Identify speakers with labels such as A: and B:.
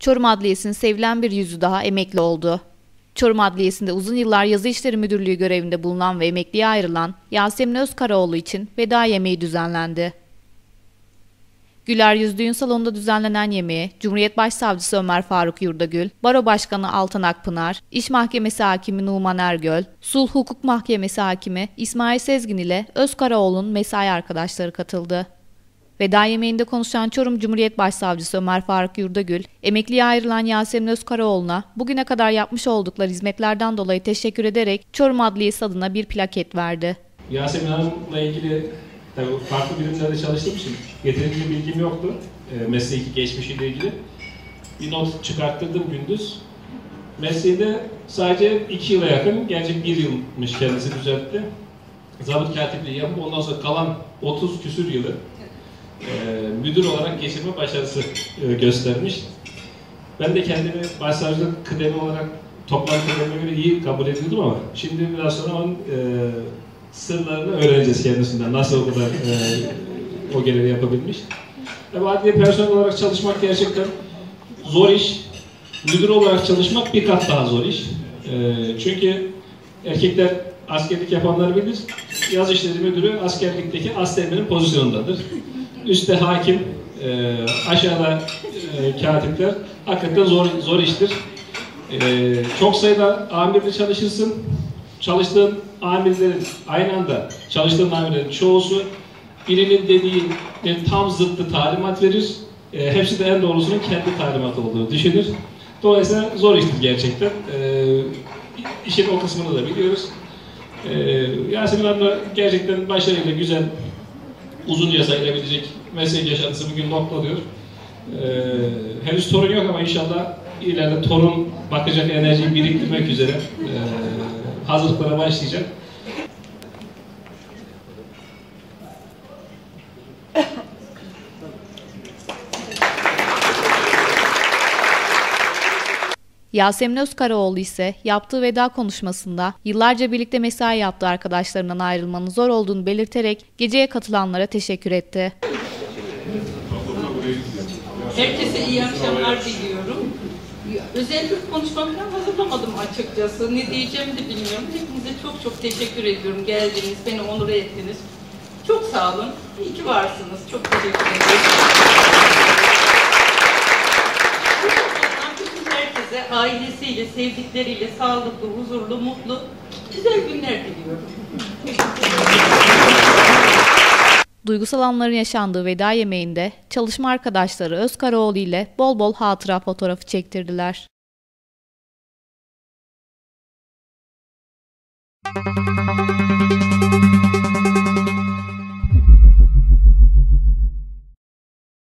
A: Çorum Adliyesi'nin sevilen bir yüzü daha emekli oldu. Çorum Adliyesi'nde uzun yıllar yazı işleri müdürlüğü görevinde bulunan ve emekliye ayrılan Yasemin Özkaraoğlu için veda yemeği düzenlendi. Güler Yüz Düğün Salonu'nda düzenlenen yemeğe Cumhuriyet Başsavcısı Ömer Faruk Yurdagül, Baro Başkanı Altan Akpınar, İş Mahkemesi Hakimi Numan Ergöl, Sulh Hukuk Mahkemesi Hakimi İsmail Sezgin ile Özkaraoğlu'nun mesai arkadaşları katıldı. Veda yemeğinde konuşan Çorum Cumhuriyet Başsavcısı Ömer Faruk Yurdagül, emekliye ayrılan Yasemin Özkaraoğlu'na bugüne kadar yapmış oldukları hizmetlerden dolayı teşekkür ederek Çorum Adliyesi adına bir plaket verdi.
B: Yasemin Hanım'la ilgili tabii farklı birimlerde çalıştığım için yeterince bilgim yoktu. E, mesleki geçmişiyle ilgili. Bir not çıkarttırdım gündüz. Mesleğinde sadece iki yıla yakın, gerçi bir yılmış kendisi düzeltti. Zabıt katipliği yapıp ondan sonra kalan 30 küsür yılı müdür olarak geçirme başarısı e, göstermiş. Ben de kendimi başsavcılık kıdemi olarak toplam kıdemine göre iyi kabul ediyordum ama şimdi biraz sonra onun e, sırlarını öğreneceğiz kendisinden. Nasıl o kadar e, o görevi yapabilmiş. Tabii adliye personel olarak çalışmak gerçekten zor iş. Müdür olarak çalışmak bir kat daha zor iş. E, çünkü erkekler askerlik yapanlar bilir. Yaz işleri müdürü askerlikteki askerlerin pozisyonundadır. Üstte hakim, e, aşağıda e, katipler. Hakikaten zor zor iştir. E, çok sayıda amirde çalışırsın. Çalıştığın amirlerin aynı anda çalıştığın amirlerin çoğusu birinin dediğinin tam zıttı talimat verir. E, hepsi de en doğrusunun kendi talimatı olduğunu düşünür. Dolayısıyla zor iştir gerçekten. E, işin o kısmını da biliyoruz. E, Yasemin Hanım'la gerçekten başarıyla güzel, uzunca sayılabilecek meslek yaşantısı bugün noktalıyor. E, henüz torun yok ama inşallah ileride torun bakacak enerjiyi biriktirmek üzere e, hazırlıklara başlayacak.
A: Yasemin Özkaraoğlu ise yaptığı veda konuşmasında yıllarca birlikte mesai yaptığı arkadaşlarından ayrılmanın zor olduğunu belirterek geceye katılanlara teşekkür etti.
C: Herkese iyi akşamlar diliyorum. Özel bir konuşma hazırlamadım açıkçası. Ne diyeceğimi de bilmiyorum. Hepinize çok çok teşekkür ediyorum. Geldiniz, beni onur ettiniz. Çok sağ olun. İyi ki varsınız. Çok teşekkür ederim. Bütün herkese ailesiyle, sevdikleriyle sağlıklı, huzurlu, mutlu, güzel günler diliyorum.
A: Duygusal anların yaşandığı veda yemeğinde çalışma arkadaşları Özkaraoğlu ile bol bol hatıra fotoğrafı çektirdiler. Müzik